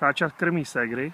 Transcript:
Káča krmí ségry.